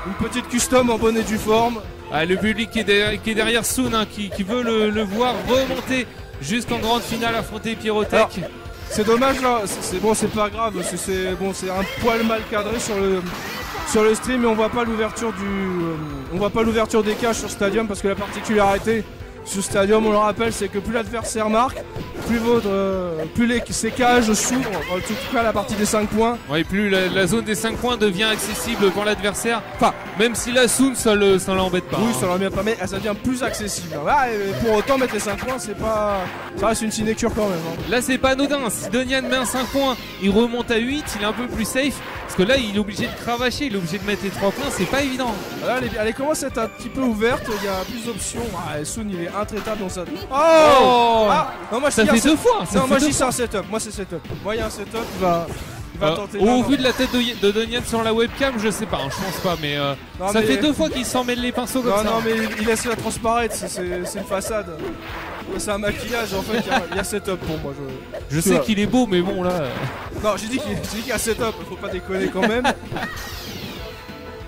Une petite custom en bonne et due forme. Ah, le public qui est derrière, qui est derrière Soon, hein, qui, qui veut le, le voir remonter jusqu'en grande finale affronter Pyrotech. C'est dommage là, c'est bon, c'est pas grave, c'est- bon, c'est un poil mal cadré sur le sur stream, mais on voit pas l'ouverture du, euh, on voit pas l'ouverture des cages sur Stadium parce que la particularité sur Stadium, on le rappelle, c'est que plus l'adversaire marque, plus votre, euh, plus les, ces cages s'ouvrent, en tout cas la partie des 5 points. Ouais, plus la, la zone des 5 points devient accessible pour l'adversaire. Enfin, Même si la Soon, ça le- ça l'embête pas. Oui, hein. ça bien pas, mais ça devient plus accessible. Et pour autant, mettre les 5 points, c'est pas. Ça reste une sinécure quand même. hein. Là, c'est pas anodin. Si Donian met un 5 points, il remonte à 8, il est un peu plus safe. Parce que là, il est obligé de cravacher, il est obligé de mettre les 3 points, c'est pas évident. Là, elle, est- elle commence à être un petit peu ouverte, il y a plus d'options. Ah, Soon, il est intraitable dans sa. Oh, Oh, Ah Non, moi je Ça fait deux fois Non, moi c'est un setup. Moi c'est setup. Moi, il y a un setup, il va, il Euh, tenter. au Non, vu non. de la tête de, de Donian sur la webcam, je sais pas, hein, je pense pas, mais, euh, Non, ça mais- fait deux fois qu'il s'en mêle les pinceaux comme Non, ça. non, mais il laisse la transparaître, c'est- une façade. C'est un maquillage, en fait, il y a- il setup pour moi. Je... Je sais qu'il est beau, mais bon là. euh, Non, j'ai dit qu'il qu'il y a setup, faut pas déconner quand même. [LAUGHS]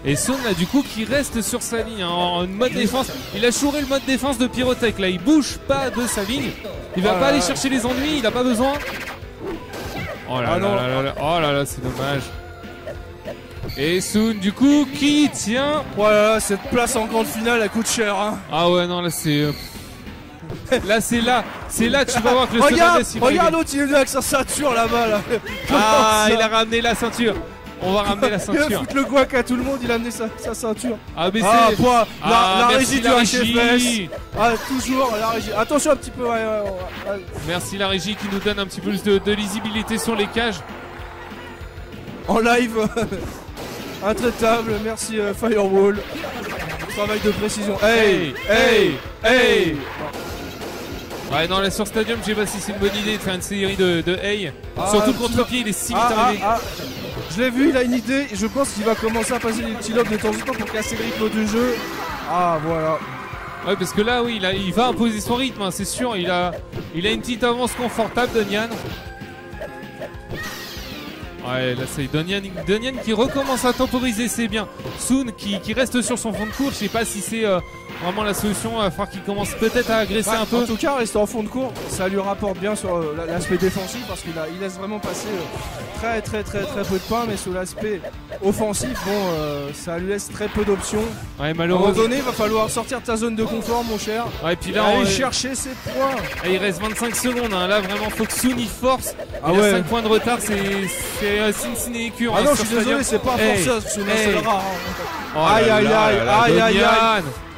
Et Sun là du coup qui reste sur sa ligne hein, en mode défense. Il a chouré le mode défense de Pyrotech là, il bouge pas de sa ligne. Il va Oh pas aller chercher les ennuis, il a pas besoin. Oh là Ah là non. là oh là là, c'est dommage. Et Sun du coup qui tient. Voilà, cette place en grande finale, elle coûte cher. Hein. Ah ouais non là c'est. euh, Là c'est là, c'est là tu vas voir que le Regarde, regarde l'autre, il est venu avec sa ceinture là-bas. Là. Ah, il a ramené la ceinture. On va ramener la Il va ceinture. foutre le guac à tout le monde, il a amené sa, sa ceinture. Ah mais Ah, c'est. point, la, Ah, la régie du HFS. Ah, toujours la régie. Attention un petit peu. ouais, ouais, ouais, ouais. Merci la régie qui nous donne un petit peu plus de, de lisibilité sur les cages. En live. [LAUGHS] Intraitable, merci euh, Firewall. Travail de précision. Hey, hey, hey. Ouais, non, là sur Stadium, je sais pas si c'est une bonne idée de faire une série de, de Hey. Ah, Surtout contre-pied, il est si vite Ah, ah, arrivé. Je l'ai vu, il a une idée. Je pense qu'il va commencer à passer des petits lobes de temps en temps pour casser le rythme du jeu. Ah, voilà. Ouais, parce que là, oui, il, va imposer son rythme, hein, c'est sûr. Il a, il a une petite avance confortable, Donian. Ouais, là c'est Donian, qui recommence à temporiser, c'est bien. Soon qui, reste sur son fond de cours, je sais pas si c'est euh, vraiment la solution, il va falloir qu'il commence peut-être à agresser Ouais, un peu. En tout cas, rester en fond de cours, ça lui rapporte bien sur euh, la- l'aspect défensif parce qu'il a- il laisse vraiment passer euh, très très très très peu de points, mais sur l'aspect offensif, bon, euh, ça lui laisse très peu d'options. Ouais, À un moment malheureusement. donné, il va falloir sortir de ta zone de confort, mon cher. Ouais, et puis là, Aller on- chercher ses points. Ah, il reste 25 secondes, hein. là vraiment faut que Soon il force. Ah il a ouais. 5 points de retard, c'est c'est euh, sin sinecure. Ah hein, non, je suis désolé, c'est pas Hey, forcé, c'est une hey. seule rare. hein. Oh Aïe, aïe, aïe, aïe, aïe, Donian.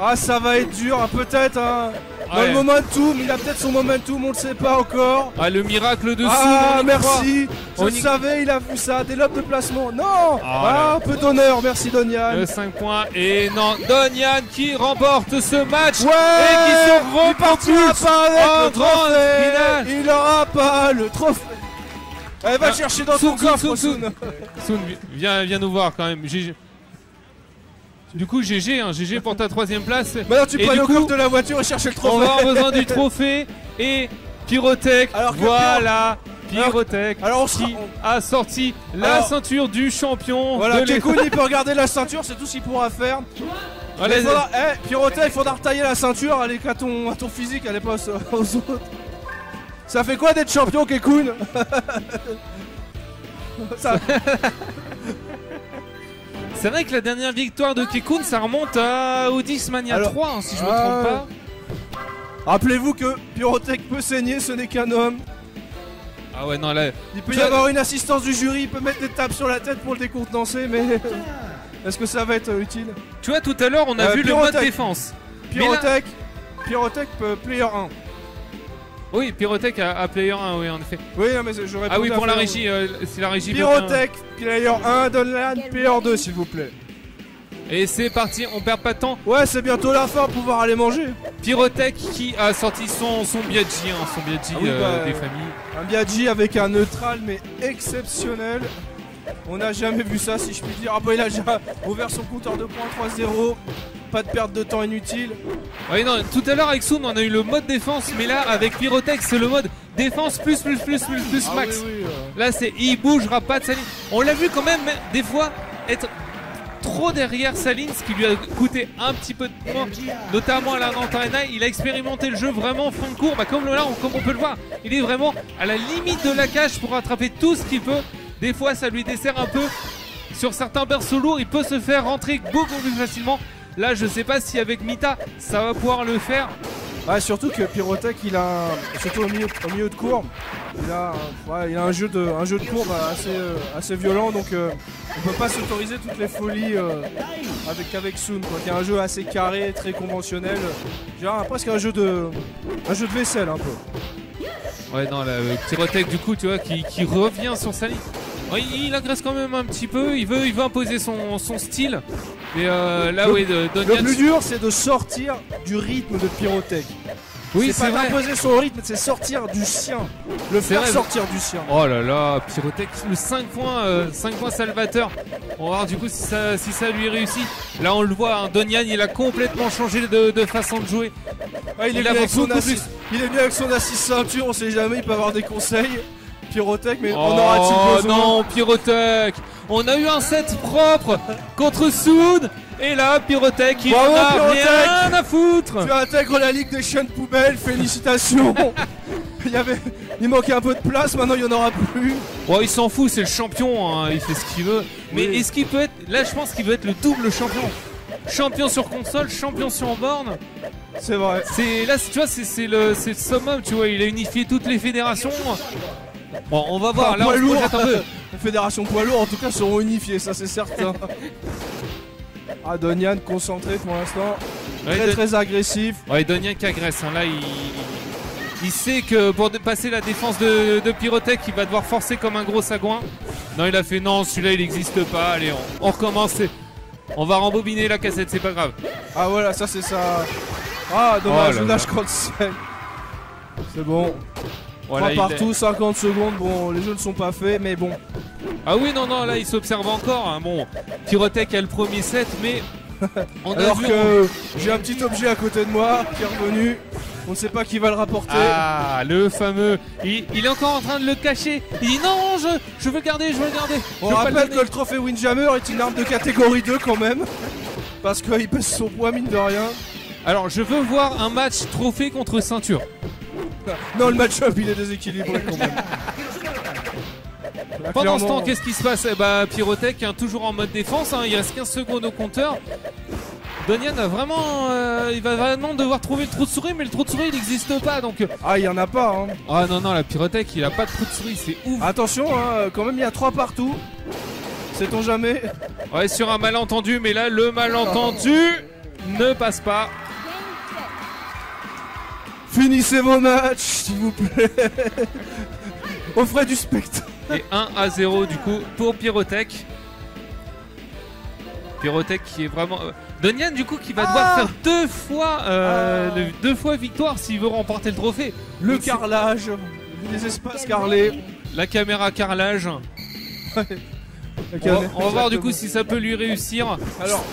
Ah, ça va être dur, hein, peut-être. Hein. Dans Ouais. le momentum, il a peut-être son momentum, on le sait pas encore. Ah, le miracle de. Ah, on merci. On y- savais, il a vu ça, des lobes de placement. Non Ah, Ah, peu d'honneur, merci Donian. Euh, 5 points et non, Donian qui remporte ce match Ouais et qui se pas avec en le trophée finale. Il aura pas le trophée Elle va Ah, chercher dans ton coffre, Soun, Soun. Viens, viens nous voir quand même. Du coup, GG, hein, GG [LAUGHS] pour ta troisième place. Maintenant tu Et peux aller au coup, coffre de la voiture et chercher le trophée On va avoir besoin du [LAUGHS] trophée et Pyrotech. Alors voilà, Pyrotech Alors on a sorti la Alors- ceinture du champion. Voilà, Kekun il peut regarder la ceinture, c'est tout ce qu'il pourra faire. [LAUGHS] Voilà, Il faudra, eh, Pyrotech, il faudra retailler la ceinture, elle est qu'à ton, à ton physique, elle est pas aux aux autres. Ça fait quoi d'être champion, Kekun Ça- C'est vrai que la dernière victoire de Kekun, ça remonte à Audis Mania Alors- 3, hein, si je me Ah, trompe pas. Rappelez-vous que Pyrotech peut saigner, ce n'est qu'un homme. Ah ouais, non, là. Il peut y avoir une assistance du jury, il peut mettre des tapes sur la tête pour le décontenancer, mais [LAUGHS] est-ce que ça va être euh, utile? Tu vois, tout à l'heure, on a Euh, vu le mode Pyrotech. défense. Là- Pyrotech, Pyrotech peut player 1. Oui, Pyrotech a, a player 1, oui, en effet. Oui, non, mais je réponds Ah oui, à pour la régie, euh, c'est la régie. Pyrotech, player 1, Donlan, player 2, s'il vous plaît. Et c'est parti, on perd pas de temps. Ouais, c'est bientôt la fin, pouvoir aller manger. Pyrotech qui a sorti son, son Biaggi, hein, son Biaggi Ah oui, euh, bah, des familles. Un Biaggi avec un neutral, mais exceptionnel. On n'a jamais vu ça, si je puis dire. Ah bah, il a déjà ouvert son compteur de points 3-0. Pas de perte de temps inutile. Oui, non, tout à l'heure avec Soon, on a eu le mode défense, mais là, avec Pyrotech, c'est le mode défense plus, plus, plus, plus, plus, Ah max. oui, oui, euh. Là, c'est il bougera pas de sa ligne. On l'a vu quand même, des fois, être trop derrière sa ligne, ce qui lui a coûté un petit peu de points, notamment à la Nantes Arena. Il a expérimenté le jeu vraiment en fond de cours, bah, comme là, on, comme on peut le voir. Il est vraiment à la limite de la cage pour attraper tout ce qu'il peut. Des fois, ça lui dessert un peu. Sur certains berceaux lourds, il peut se faire rentrer beaucoup plus facilement. Là, je sais pas si avec Mita, ça va pouvoir le faire. Surtout que Pyrotech, il a, un- surtout au milieu, au milieu de courbe, il a, ouais, il a un jeu de, un jeu de courbe assez, euh, assez violent, donc euh, on peut pas s'autoriser toutes les folies euh, avec avec Soon, quoi. Qui est un jeu assez carré, très conventionnel, genre presque un jeu de, un jeu de vaisselle un peu. Ouais, non, là, euh, Pyrotech, du coup, tu vois, qui, qui revient sur sa ligne. Ouais, il, il agresse quand même un petit peu, il veut, il veut imposer son, son style. Mais euh, là, Le- oui, de, Le plus dur, c'est de sortir du rythme de Pyrotech. Oui, c'est pas vrai. d'imposer son rythme, c'est sortir du sien, le faire vrai. sortir du sien. Oh là là, Pyrotech, le 5 points, euh, 5 points salvateur. On va voir du coup si ça, si ça lui réussit. Là, on le voit, hein, Donian, il a complètement changé de, de façon de jouer. Ah, il, est Il avance avec son assis- il est venu avec son assise ceinture, on sait jamais, il peut avoir des conseils. Pyrotech, mais Oh on aura-t-il besoin non, Pyrotech On a eu un set propre contre Soud et là, Pyrotech, il Bravo, en a Pyrotech rien à foutre Tu intègres la ligue des chaînes poubelles, félicitations [LAUGHS] il, y avait... il manquait un peu de place, maintenant il n'y en aura plus. Bon, il s'en fout, c'est le champion, hein, il fait ce qu'il veut. Mais Oui. est-ce qu'il peut être. Là, je pense qu'il veut être le double champion. Champion sur console, champion sur borne. C'est vrai. C'est là, tu vois, c'est le, c'est le summum, tu vois. Il a unifié toutes les fédérations. Bon, on va voir. Là, on lourd. projette un peu. [LAUGHS] Les fédérations poids lourds en tout cas seront unifiées, ça c'est certain. [LAUGHS] Ah, Donian concentré pour l'instant, Ouais, très très agressif. ouais, Donien qui agresse. hein. Là, il, il sait que pour dépasser la défense de, de Pyrotech, il va devoir forcer comme un gros sagouin. Non, il a fait non, celui-là il n'existe pas. Allez, on, on recommence. On va rembobiner la cassette, c'est pas grave. Ah voilà, ça c'est ça. Ah dommage, Oh là là. contre sec. C'est bon. Voilà, partout, 50 secondes. Bon, les jeux ne sont pas faits, mais bon. Ah oui, non, non, là il s'observe encore. hein. Bon, Pyrotech a le premier set, mais [LAUGHS] on Alors vu. que j'ai un petit objet à côté de moi qui est revenu. On ne sait pas qui va le rapporter. Ah, le fameux. Il, il est encore en train de le cacher. Il dit non, je, je veux le garder, je veux le garder. On je le rappelle que le trophée Windjammer est une arme de catégorie 2 quand même. Parce qu'il pèse son poids, mine de rien. Alors, je veux voir un match trophée contre ceinture. Non, le match-up il est déséquilibré quand même. Là, Pendant ce temps, qu'est-ce qui se passe? Eh bah, Pyrotech, hein, toujours en mode défense. hein, il reste 15 secondes au compteur. Donian a vraiment. euh, il va vraiment devoir trouver le trou de souris, mais le trou de souris il n'existe pas donc. euh, Ah, il y en a pas. Hein. Ah non, non, la Pyrotech il a pas de trou de souris, c'est ouf. Attention, hein, quand même, il y a trois partout. Sait-on jamais? Ouais, sur un malentendu, mais là, le malentendu ne passe pas. Finissez vos matchs, s'il vous plaît. [LAUGHS] Offrez du spectacle. Et 1 à 0 du coup pour Pyrotech. Pyrotech qui est vraiment. euh, Donian du coup qui va devoir Ah faire deux fois, euh, Ah. le- deux fois victoire s'il veut remporter le trophée. Le Donc, carrelage, les espaces carrelés. La caméra carrelage. On va, on va voir du coup si ça peut lui réussir. Alors,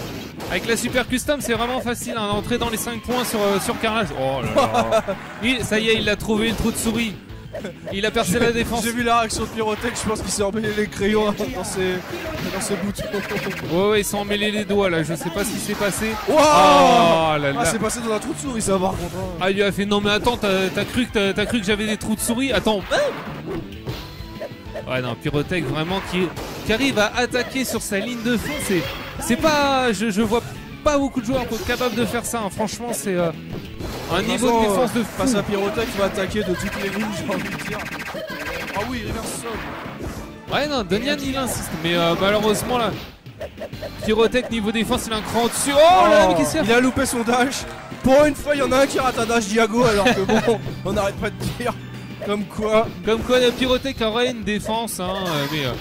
Avec la super custom, c'est vraiment facile hein, d'entrer dans les 5 points sur, euh, sur. Oh là là. [LAUGHS] Il- ça y est, il a trouvé le trou de souris. Il a percé la défense. j'ai vu la réaction de Pyrotech, je pense qu'il s'est embêté les crayons dans ses, dans ses boutons. Ouais, ouais, ils sont emmêlés les doigts là. Je sais pas ce qui s'est passé. Wow là Ah, là. c'est passé dans un trou de souris, ça par contre. hein. Ah, il lui a fait non, mais attends, t'as cru que t'as- t'as cru que j'avais des trous de souris? Attends. Ouais, non, Pyrotech vraiment qui, qui arrive à attaquer sur sa ligne de fond. C'est, c'est pas. Je, je vois pas beaucoup de joueurs capables de faire ça. hein. Franchement, c'est euh, un niveau de défense de fou. Face à Pyrotech, il va attaquer de toutes les lignes, j'ai envie de dire. Ah oui, reverse sol. Ouais, non, Donian il insiste, mais euh, malheureusement là. Pyrotech niveau défense, il a un cran dessus. Oh là, mais qu'est-ce qu'il a il a loupé son dash. Pour une fois, il y en a un qui rate un dash Diago, alors que bon, [LAUGHS] on n'arrête pas de dire. Comme quoi. Comme quoi, la Pyrotech aurait une défense, hein, mais. euh,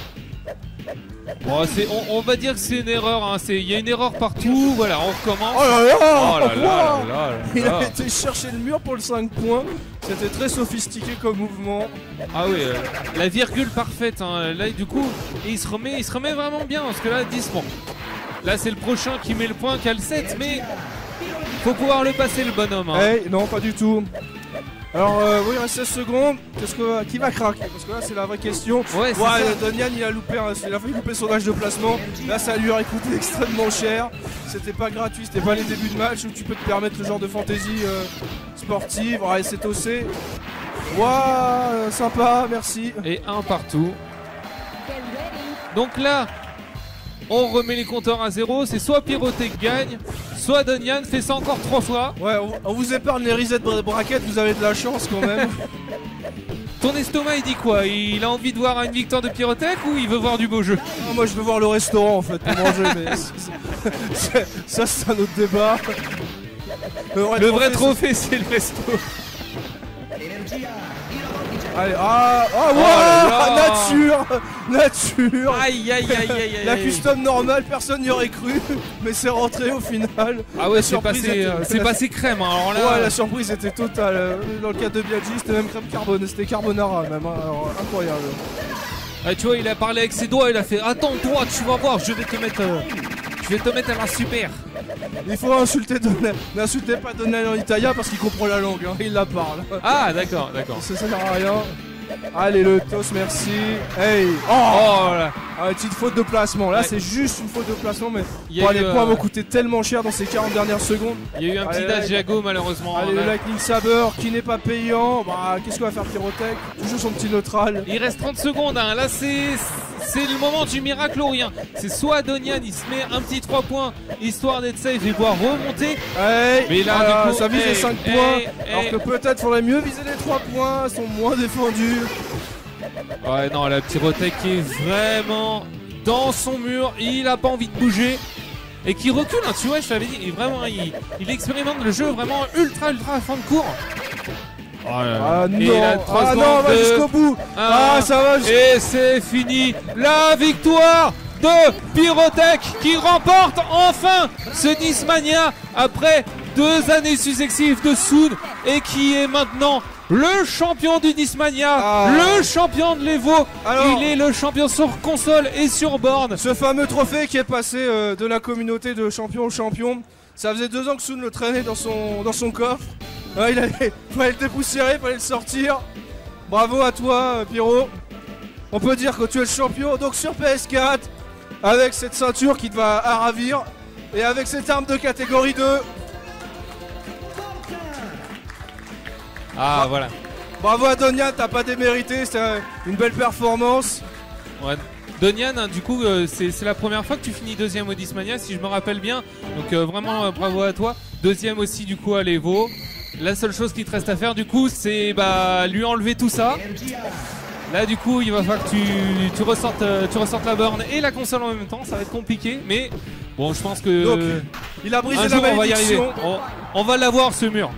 Bon, c'est, on, on va dire que c'est une erreur, hein, il y a une erreur partout, voilà, on recommence. Oh là là Oh là là là Wow. là là Il a été chercher le mur pour le 5 points. C'était très sophistiqué comme mouvement. Ah oui, euh, la virgule parfaite, hein, là du coup, et il se remet, il se remet vraiment bien, parce que là, 10 bon. Là, c'est le prochain qui met le point, qui a le 7, mais faut pouvoir le passer, le bonhomme. hein. Hey, non, pas du tout. Alors, euh, oui, il reste 16 secondes. Qu'est-ce que, qui va craquer? Parce que là, c'est la vraie question. Ouais, Ouais, ça. Donian, il a loupé, un- il a failli louper son âge de placement. Là, ça lui aurait coûté [LAUGHS] extrêmement cher. C'était pas gratuit, c'était pas les débuts de match où tu peux te permettre le genre de fantaisie euh, sportive. Ouais, c'est tossé. Waouh, sympa, merci. Et un partout. Donc là, on remet les compteurs à zéro. C'est soit Pyrotech gagne, soit Donian fait ça encore trois fois. Ouais, on, on vous épargne les reset bra- brackets, vous avez de la chance quand même. [LAUGHS] Ton estomac, il dit quoi? Il a envie de voir une victoire de Pyrotech ou il veut voir du beau jeu? Ah, moi, je veux voir le restaurant en fait pour manger, mais ça, c'est un autre débat. Le vrai Le trophée, c'est le resto. Allez, ah, ah, Oh wow, là. nature, [LAUGHS] nature. Aïe, aïe, aïe, aïe, aïe. La custom normale, personne n'y aurait cru, [LAUGHS] mais c'est rentré au final. Ah ouais, c'est passé, euh, c'est passé crème. hein. Alors là, Ouais, la surprise était totale. Euh, Dans le cas de Biaggi, c'était même crème carbone, c'était carbonara même. hein. Alors, incroyable. ah, tu vois, il a parlé avec ses doigts. Il a fait Attends, toi, tu vas voir, je vais te mettre. euh, je vais te mettre à la super. Il faut insulter Donald. N'insultez pas Donald en italien parce qu'il comprend la langue, hein. il la parle. Ah, d'accord, d'accord. Ça sert à rien. Allez, le toss, merci. Hey Oh, Oh là Ah, une petite faute de placement. Là, Ouais. c'est juste une faute de placement, mais Il y a bon, eu, les points euh, vont coûter tellement cher dans ces 40 dernières secondes. Il y a eu un petit Allez, Dagiago malheureusement. Allez, le Lightning Saber qui n'est pas payant. Bah, qu'est-ce qu'on va faire, Pyrotech? Toujours son petit neutral. Il reste 30 secondes, hein. là c'est c'est le moment du miracle ou rien. C'est soit Donian il se met un petit 3 points histoire d'être safe et pouvoir remonter. Hey, Mais là, du coup, ça vise les hey, 5 hey, points. Alors que peut-être faudrait mieux viser les 3 points. Ils sont moins défendus. Ouais non la Pyrotech qui est vraiment dans son mur, il a pas envie de bouger. Et qui recule, hein, tu vois, je t'avais dit, il, vraiment, il, il expérimente le jeu vraiment ultra ultra à fin de cours. Oh là là. Ah Et non, là, ah non, secondes on va jusqu'au bout. Ah, ça va. Et c'est fini La victoire de Pyrotech qui remporte enfin ce Dismania après deux années successives de Soon et qui est maintenant le champion du Dismania, Ah. le champion de l'Evo. Il est le champion sur console et sur borne. Ce fameux trophée qui est passé euh, de la communauté de champion au champion, ça faisait deux ans que Soon le traînait dans son, dans son coffre. Ouais, il allait, [LAUGHS] fallait le dépoussiérer, fallait le sortir. Bravo à toi, euh, Pyro. On peut dire que tu es le champion. Donc sur PS4, avec cette ceinture qui te va à ravir, et avec cette arme de catégorie 2, Ah voilà. bravo à Donia, t'as pas démérité, c'était euh, une belle performance. Ouais. Donian, hein, du coup, euh, c'est c'est la première fois que tu finis deuxième au Dismania, si je me rappelle bien. Donc euh, vraiment euh, bravo à toi. Deuxième aussi du coup à l'Evo. La seule chose qui te reste à faire du coup, c'est bah lui enlever tout ça. Là du coup, il va falloir que tu, tu ressortes, tu ressortes la borne et la console en même temps. Ça va être compliqué, mais bon, je pense que Donc, Il a brisé la jour on va y arriver. on va l'avoir ce mur.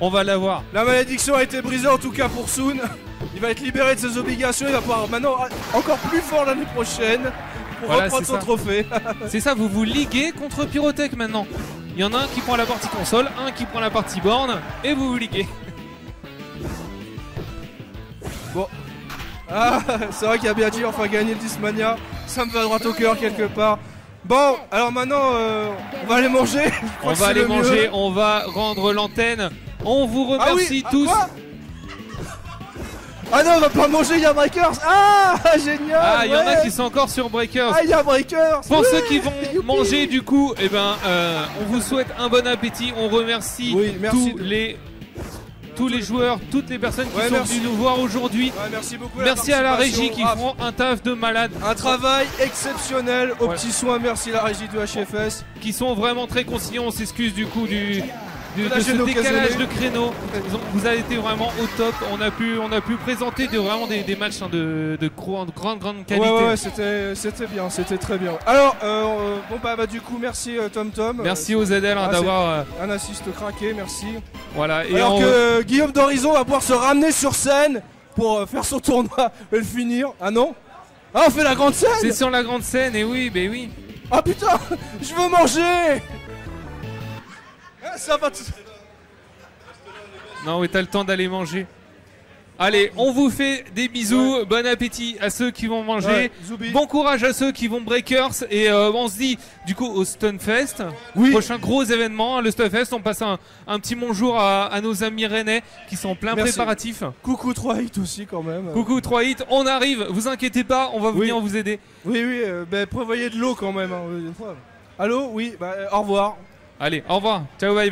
On va l'avoir. La malédiction a été brisée en tout cas pour Soon. Il va être libéré de ses obligations, il va pouvoir maintenant encore plus fort l'année prochaine pour Voilà, reprendre son ça. trophée. [LAUGHS] C'est ça, vous vous liguez contre Pyrotech maintenant. Il y en a un qui prend la partie console, un qui prend la partie borne, et vous vous liguez. [LAUGHS] Ah, c'est vrai qu'il y a bien dit enfin gagner le Dismania. Ça me va droit au cœur quelque part. Bon, alors maintenant, euh, on va aller manger. On va aller mieux. manger, on va rendre l'antenne. On vous Ah oui, remercie ah, tous. Ah non, on va pas manger, il y a Breakers. Ah, [LAUGHS] génial. Ah, il y en a qui sont encore sur Breakers. Ah, il y a Breakers. Pour ceux qui vont youpi. [LAUGHS] manger du coup, eh ben, euh, on vous souhaite un bon appétit. On remercie Oui, tous de- les tous les joueurs, toutes les personnes qui Ouais, sont merci. venues nous voir aujourd'hui. Ouais, merci beaucoup. Merci à la régie qui Ah, font un taf de malade, Un travail exceptionnel aux Ouais. petits soins. Merci la régie du HFS. qui sont vraiment très conciliants. On s'excuse du coup du- De de ce décalage de créneau. Vous avez été vraiment au top. On a pu, on a pu présenter de, vraiment des, des matchs hein, de, de grande, grande, qualité. Ouais, ouais, ouais, c'était, c'était bien, c'était très bien. Alors, euh, bon bah, bah, du coup, merci euh, Tom Tom. Merci aux ZL hein, ah, d'avoir. euh, un assist craqué, merci. voilà. Et Alors on- que Guillaume d'Horizon va pouvoir se ramener sur scène pour euh, faire son tournoi [LAUGHS] et le finir. Ah non? Ah, on fait la grande c'est scène sur la grande scène. Et oui, ben oui. Ah putain [LAUGHS] Je veux manger Ça va tout... Non, mais t'as le temps d'aller manger. Allez, on vous fait des bisous. Bon appétit à ceux qui vont manger. Ouais. Bon courage à ceux qui vont breakers et euh, on se dit du coup au Stunfest, Oui. prochain gros événement, hein, le Stunfest, on passe un, un petit bonjour à, à nos amis rennais qui sont en plein Merci. préparatif. Coucou 3 hits aussi quand même. Coucou 3 hits, on arrive, vous inquiétez pas, on va Oui. venir vous aider. Oui, oui, euh, bah, prévoyez de l'eau quand même. hein. Allô? Oui, bah, euh, au revoir. Allez, au revoir, ciao bye bye.